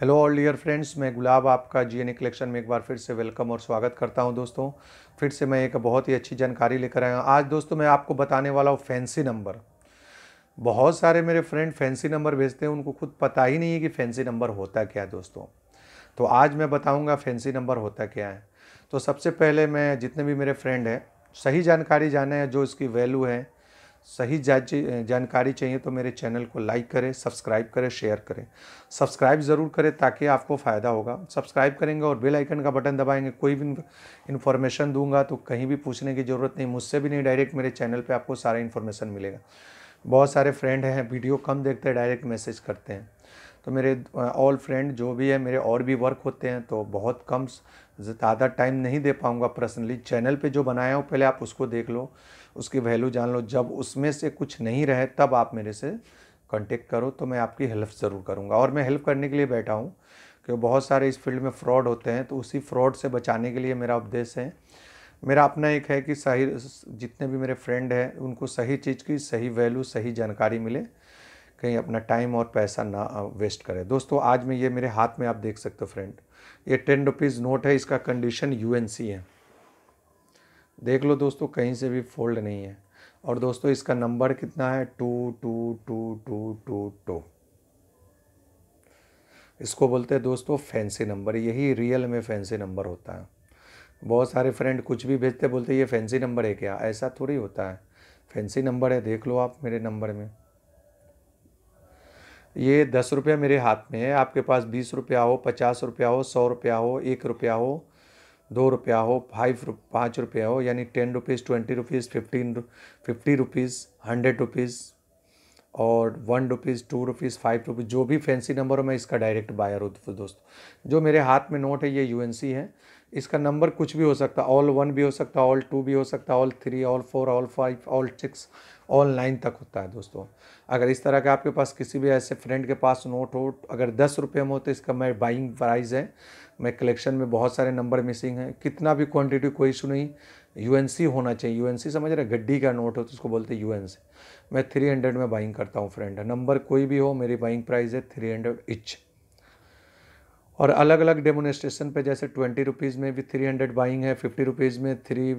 Hello all dear friends मैं गुलाब आपका GNA collection में एक बार फिर से वेलकम और स्वागत करता हूँ दोस्तों। फिर से मैं एक बहुत ही अच्छी जानकारी लेकर आया हूँ। आज दोस्तों मैं आपको बताने वाला हूँ फैंसी नंबर बहुत सारे मेरे फ्रेंड फैंसी नंबर भेजते हैं, उनको खुद पता ही नहीं है कि फैंसी नंबर होता क्या है दोस्तों। तो आज मैं बताऊँगा फैंसी नंबर होता क्या है। तो सबसे पहले मैं जितने भी मेरे फ्रेंड हैं, सही जानकारी जाने जो इसकी वैल्यू है सही जानकारी चाहिए तो मेरे चैनल को लाइक करें, सब्सक्राइब करें, शेयर करें। सब्सक्राइब ज़रूर करें ताकि आपको फ़ायदा होगा। सब्सक्राइब करेंगे और बेल आइकन का बटन दबाएँगे। कोई भी इन्फॉर्मेशन दूँगा तो कहीं भी पूछने की ज़रूरत नहीं, मुझसे भी नहीं, डायरेक्ट मेरे चैनल पे आपको सारा इन्फॉर्मेशन मिलेगा। बहुत सारे फ्रेंड हैं, वीडियो कम देखते हैं, डायरेक्ट मैसेज करते हैं। तो मेरे ऑल फ्रेंड जो भी है, मेरे और भी वर्क होते हैं तो बहुत कम ज़्यादा टाइम नहीं दे पाऊँगा पर्सनली चैनल पे जो बनाया हूँ, पहले आप उसको देख लो, उसकी वैल्यू जान लो। जब उसमें से कुछ नहीं रहे, तब आप मेरे से कांटेक्ट करो तो मैं आपकी हेल्प ज़रूर करूँगा। और मैं हेल्प करने के लिए बैठा हूँ, क्योंकि बहुत सारे इस फ़ील्ड में फ्रॉड होते हैं तो उसी फ्रॉड से बचाने के लिए मेरा उद्देश्य है। मेरा अपना एक है कि सही, जितने भी मेरे फ्रेंड हैं, उनको सही चीज़ की सही वैल्यू सही जानकारी मिले। कहीं अपना टाइम और पैसा ना वेस्ट करें। दोस्तों, आज मैं ये मेरे हाथ में आप देख सकते हो फ्रेंड ये टेन रुपीज़ नोट है, इसका कंडीशन यूएनसी है। देख लो दोस्तों, कहीं से भी फोल्ड नहीं है। और दोस्तों, इसका नंबर कितना है? Two two two two two two इसको बोलते हैं दोस्तों फैंसी नंबर यही रियल में फैंसी नंबर होता है। बहुत सारे फ्रेंड कुछ भी भेजते बोलते ये फैंसी नंबर है क्या? ऐसा थोड़ी होता है। फैंसी नंबर है, देख लो आप मेरे नंबर में। ये दस रुपया मेरे हाथ में है। आपके पास बीस रुपया हो, पचास रुपया हो, सौ रुपया हो, एक रुपया हो, दो रुपया हो, फाइव पाँच रुपया हो, यानी ten rupees twenty rupees fifteen fifty rupees hundred rupees और one rupees two rupees five rupees जो भी फैंसी नंबर हो मैं इसका डायरेक्ट बायर हूँ दोस्तों। जो मेरे हाथ में नोट है, ये यूएनसी है। इसका नंबर कुछ भी हो सकता, ऑल वन भी हो सकता, ऑल टू भी हो सकता, all three, all four, all five, all six all nine तक होता है दोस्तों। अगर इस तरह का आपके पास किसी भी ऐसे फ्रेंड के पास नोट हो, अगर दस रुपये में हो तो इसका मैं बाइंग प्राइस है। मैं कलेक्शन में बहुत सारे नंबर मिसिंग हैं। कितना भी क्वांटिटी कोई इशू नहीं। यूएनसी होना चाहिए। यूएनसी समझ रहे गड्डी का नोट हो तो उसको बोलते हैं यूएनसी मैं थ्री हंड्रेड में बाइंग करता हूँ फ्रेंड नंबर कोई भी हो, मेरी बाइंग प्राइस है थ्री हंड्रेड इच और अलग अलग डेमोनेस्ट्रेशन पे जैसे ट्वेंटी रुपीज़ में भी थ्री हंड्रेड बाइंग है फिफ्टी रुपीज़ में three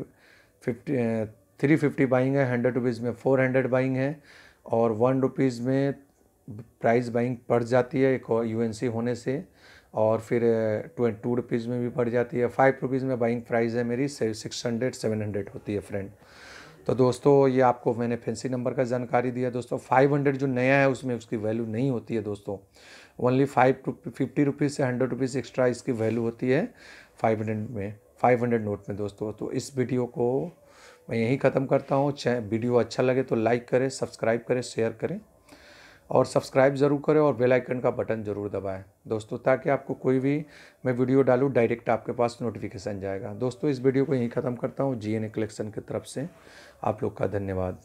fifty three fifty buying है हंड्रेड रुपीज़ में फोर हंड्रेड बाइंग है और वन रुपीज़ में प्राइस बाइंग पड़ जाती है एक यूएनसी होने से और फिर ट्वेंटी टू रुपीज़ में भी पड़ जाती है। फाइव रुपीज़ में बाइंग प्राइस है मेरी सिक्स हंड्रेड सेवन हंड्रेड होती है फ्रेंड तो दोस्तों, ये आपको मैंने फैंसी नंबर का जानकारी दिया। दोस्तों फाइव हंड्रेड जो नया है, उसमें उसकी वैल्यू नहीं होती है दोस्तों। ओनली फाइव फिफ्टी रुपीज़ से हंड्रेड रुपीज़ एक्स्ट्रा इसकी वैल्यू होती है फाइव हंड्रेड में फाइव हंड्रेड नोट में दोस्तों। तो इस वीडियो को मैं यहीं ख़त्म करता हूँ। वीडियो अच्छा लगे तो लाइक करें, सब्सक्राइब करें, शेयर करें। और सब्सक्राइब ज़रूर करें और बेल आइकन का बटन ज़रूर दबाएँ। दोस्तों, ताकि आपको कोई भी मैं वीडियो डालूँ, डायरेक्ट आपके पास नोटिफिकेशन जाएगा। दोस्तों, इस वीडियो को यहीं ख़त्म करता हूँ। जी एन कलेक्शन की तरफ़ से आप लोग का धन्यवाद।